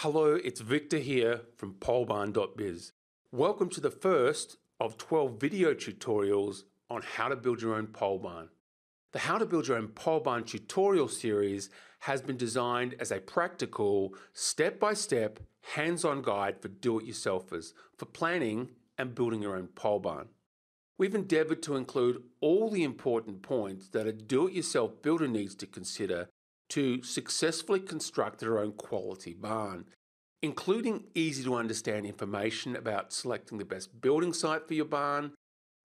Hello, it's Victor here from polebarn.biz. Welcome to the first of 12 video tutorials on how to build your own pole barn. The How to Build Your Own Pole Barn tutorial series has been designed as a practical, step-by-step, hands-on guide for do-it-yourselfers for planning and building your own pole barn. We've endeavoured to include all the important points that a do-it-yourself builder needs to consider to successfully construct their own quality barn, including easy to understand information about selecting the best building site for your barn,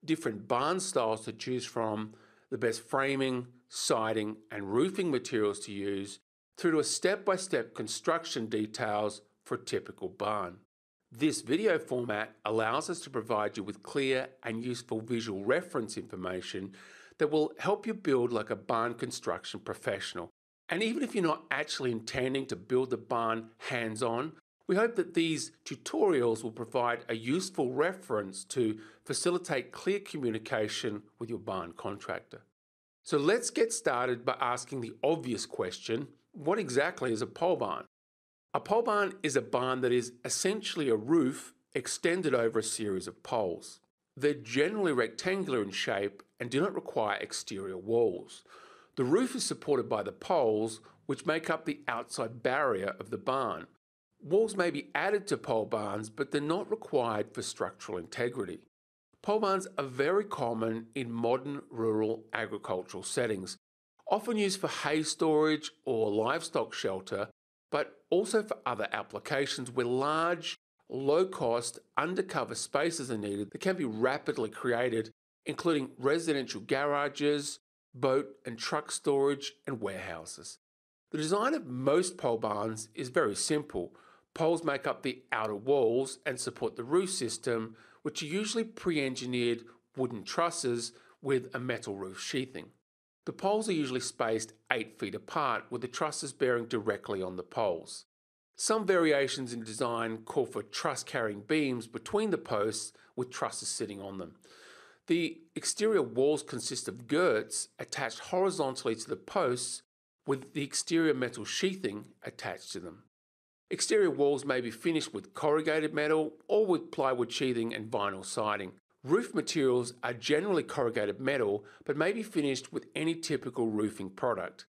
different barn styles to choose from, the best framing, siding, and roofing materials to use, through to a step by step construction details for a typical barn. This video format allows us to provide you with clear and useful visual reference information that will help you build like a barn construction professional and even if you're not actually intending to build the barn hands on, we hope that these tutorials will provide a useful reference to facilitate clear communication with your barn contractor. So let's get started by asking the obvious question what exactly is a pole barn? A pole barn is a barn that is essentially a roof extended over a series of poles. They're generally rectangular in shape and do not require exterior walls. The roof is supported by the poles, which make up the outside barrier of the barn. Walls may be added to pole barns, but they're not required for structural integrity. Pole barns are very common in modern rural agricultural settings, often used for hay storage or livestock shelter, but also for other applications where large, low cost, undercover spaces are needed that can be rapidly created, including residential garages, boat and truck storage, and warehouses. The design of most pole barns is very simple. Poles make up the outer walls and support the roof system, which are usually pre-engineered wooden trusses with a metal roof sheathing. The poles are usually spaced 8 feet apart with the trusses bearing directly on the poles. Some variations in design call for truss carrying beams between the posts with trusses sitting on them. The exterior walls consist of girts attached horizontally to the posts with the exterior metal sheathing attached to them. Exterior walls may be finished with corrugated metal or with plywood sheathing and vinyl siding. Roof materials are generally corrugated metal but may be finished with any typical roofing product.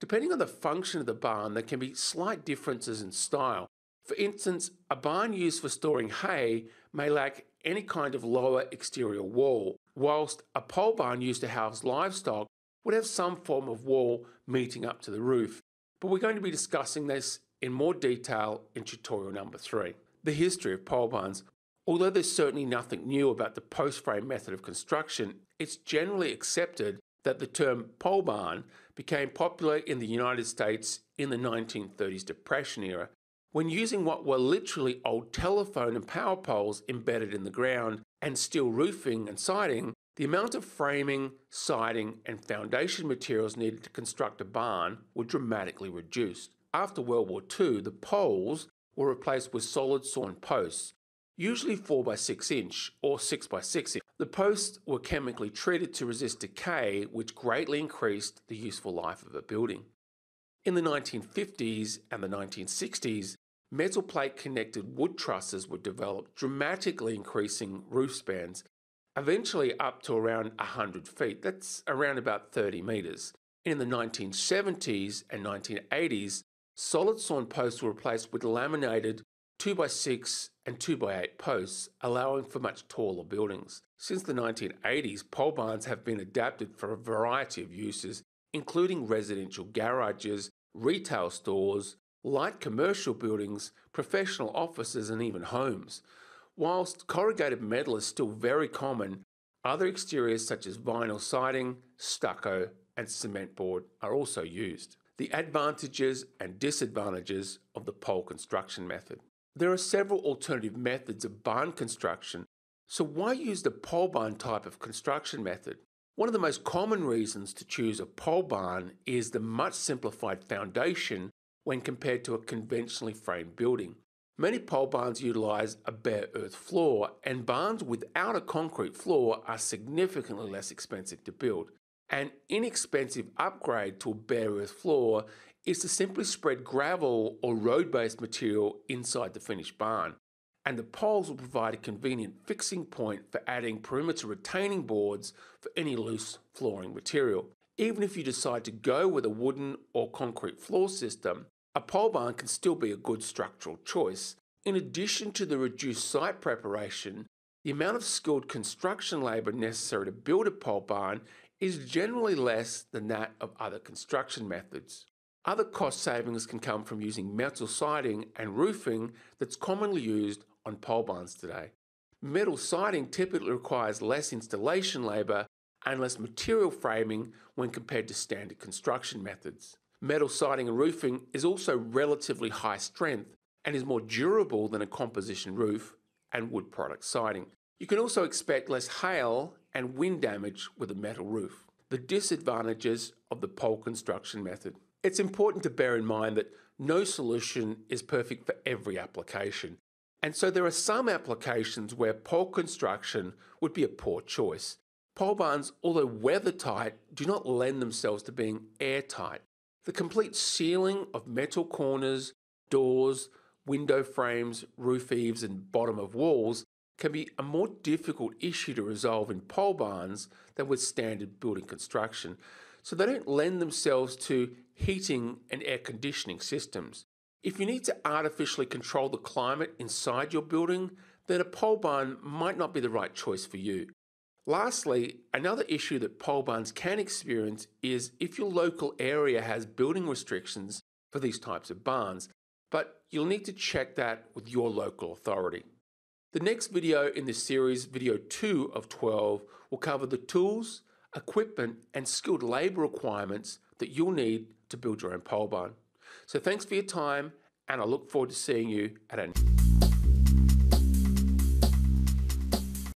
Depending on the function of the barn, there can be slight differences in style. For instance, a barn used for storing hay may lack any kind of lower exterior wall, whilst a pole barn used to house livestock would have some form of wall meeting up to the roof. But we're going to be discussing this in more detail in tutorial number three. The history of pole barns. Although there's certainly nothing new about the post frame method of construction, it's generally accepted that the term pole barn became popular in the United States in the 1930s Depression era when using what were literally old telephone and power poles embedded in the ground and steel roofing and siding, the amount of framing, siding, and foundation materials needed to construct a barn were dramatically reduced. After World War II, the poles were replaced with solid sawn posts, usually 4x6 inch or 6x6 inch. The posts were chemically treated to resist decay, which greatly increased the useful life of a building. In the 1950s and the 1960s, metal plate connected wood trusses were developed, dramatically increasing roof spans, eventually up to around 100 feet. That's around about 30 metres. In the 1970s and 1980s, solid sawn posts were replaced with laminated 2x6 and 2x8 posts, allowing for much taller buildings. Since the 1980s, pole barns have been adapted for a variety of uses, including residential garages, retail stores, light commercial buildings, professional offices, and even homes. Whilst corrugated metal is still very common, other exteriors such as vinyl siding, stucco, and cement board are also used. The advantages and disadvantages of the pole construction method. There are several alternative methods of barn construction, so why use the pole barn type of construction method? One of the most common reasons to choose a pole barn is the much simplified foundation when compared to a conventionally framed building. Many pole barns utilize a bare earth floor, and barns without a concrete floor are significantly less expensive to build. An inexpensive upgrade to a bare earth floor is to simply spread gravel or road based material inside the finished barn. And the poles will provide a convenient fixing point for adding perimeter retaining boards for any loose flooring material. Even if you decide to go with a wooden or concrete floor system, a pole barn can still be a good structural choice. In addition to the reduced site preparation, the amount of skilled construction labour necessary to build a pole barn is generally less than that of other construction methods. Other cost savings can come from using metal siding and roofing that's commonly used on pole barns today. Metal siding typically requires less installation labour and less material framing when compared to standard construction methods. Metal siding and roofing is also relatively high strength and is more durable than a composition roof and wood product siding. You can also expect less hail and wind damage with a metal roof. The disadvantages of the pole construction method. It's important to bear in mind that no solution is perfect for every application. And so there are some applications where pole construction would be a poor choice. Pole barns, although weather tight, do not lend themselves to being airtight. The complete sealing of metal corners, doors, window frames, roof eaves, and bottom of walls can be a more difficult issue to resolve in pole barns than with standard building construction. So they don't lend themselves to heating and air conditioning systems. If you need to artificially control the climate inside your building, then a pole barn might not be the right choice for you. Lastly, another issue that pole barns can experience is if your local area has building restrictions for these types of barns, but you'll need to check that with your local authority. The next video in this series, video 2 of 12, will cover the tools, equipment, and skilled labour requirements that you'll need to build your own pole barn. So thanks for your time, and I look forward to seeing you at our